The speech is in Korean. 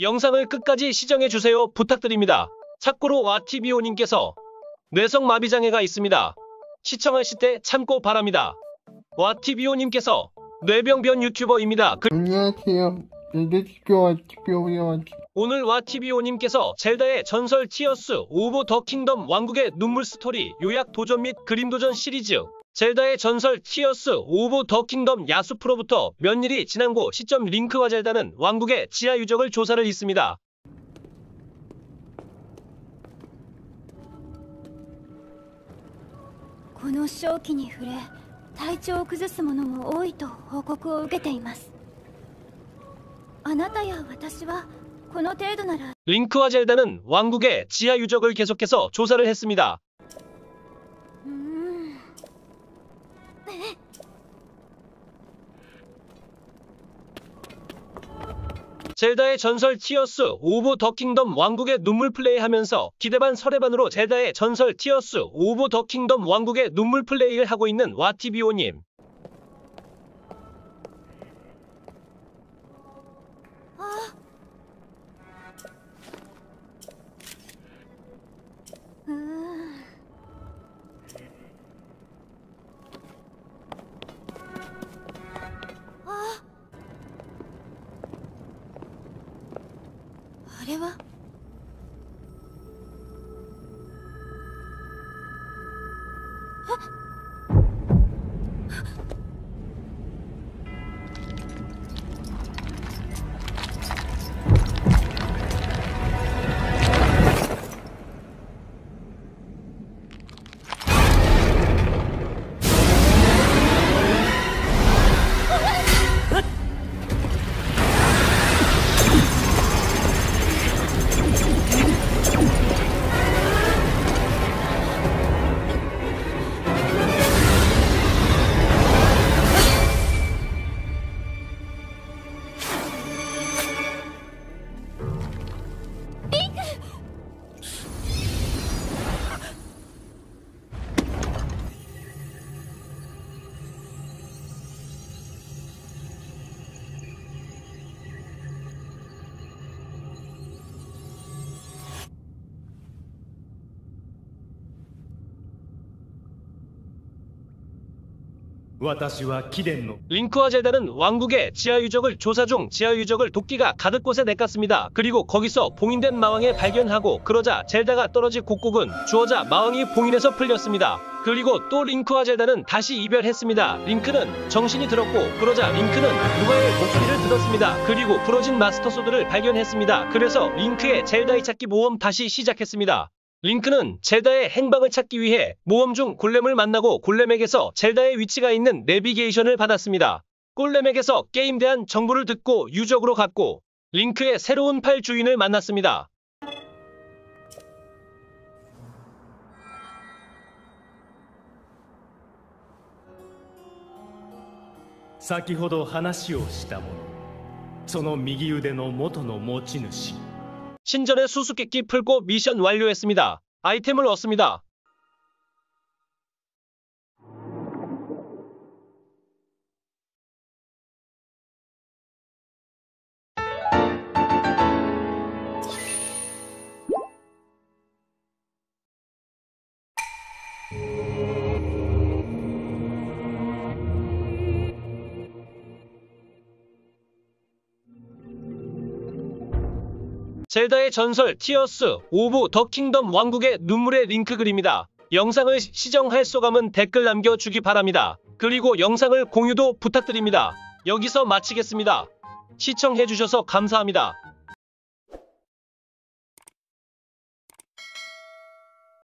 영상을 끝까지 시청해주세요 부탁드립니다. 참고로 와TVO님께서 뇌성마비장애가 있습니다. 시청하실 때 참고 바랍니다. 와TVO님께서 뇌병변 유튜버입니다. 그- 안녕하세요. 오늘 와TVO님께서 젤다의 전설 Tears of the Kingdom 왕국의 눈물 스토리 요약 도전 및 그림 도전 시리즈 젤다의 전설 Tears of the Kingdom 야숨으로부터 몇 년이 지난 곳 시점 링크와 젤다는 왕국의 지하 유적을 조사를 있습니다. 링크와 젤다는 왕국의 지하 유적을 계속해서 조사를 했습니다. 젤다의 전설 Tears of the Kingdom 왕국의 눈물 플레이하면서 기대반 설렘반으로 젤다의 전설 Tears of the Kingdom 왕국의 눈물 플레이를 하고 있는 와티비오님. れは。 링크와 젤다는 왕국의 지하 유적을 조사 중 지하 유적을 도끼가 가득 곳에 내갔습니다. 그리고 거기서 봉인된 마왕을 발견하고 그러자 젤다가 떨어질 곡곡은 주어자 마왕이 봉인해서 풀렸습니다. 그리고 또 링크와 젤다는 다시 이별했습니다. 링크는 정신이 들었고 그러자 링크는 누가의 목소리를 들었습니다. 그리고 부러진 마스터 소드를 발견했습니다. 그래서 링크의 젤다의 찾기 모험 다시 시작했습니다. 링크는 젤다의 행방을 찾기 위해 모험 중 골렘을 만나고 골렘에게서 젤다의 위치가 있는 내비게이션을 받았습니다. 골렘에게서 게임 대한 정보를 듣고 유적으로 갔고 링크의 새로운 팔 주인을 만났습니다. 先ほど話をした者その右腕の元の持ち主 신전의 수수께끼 풀고 미션 완료했습니다. 아이템을 얻습니다. 젤다의 전설 Tears of the Kingdom 왕국의 눈물의 링크 그립니다. 영상을 시청할 소감은 댓글 남겨주기 바랍니다. 그리고 영상을 공유도 부탁드립니다. 여기서 마치겠습니다. 시청해주셔서 감사합니다.